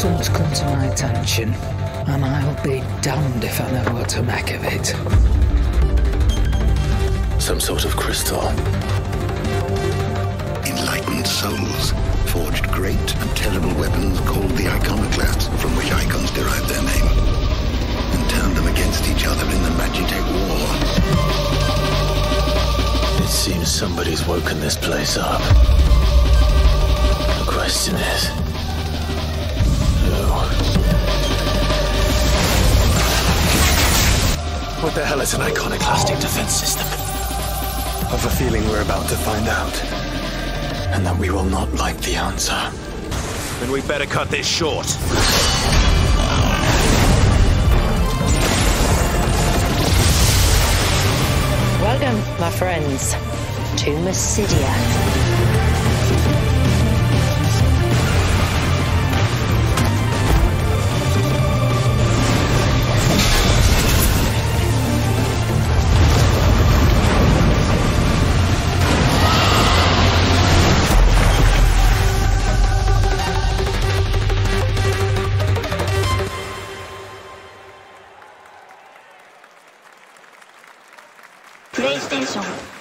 Something's come to my attention, and I'll be damned if I know what to make of it. Some sort of crystal. Enlightened souls forged great and terrible weapons called the Ikonoclasts, from which Eikons derived their name, and turned them against each other in the Magitek War. It seems somebody's woken this place up. The question is, who? What the hell is an iconoclastic defense system? I've a feeling we're about to find out. And that we will not like the answer. Then we better cut this short. Welcome, my friends, to Mysidia. プレイステーション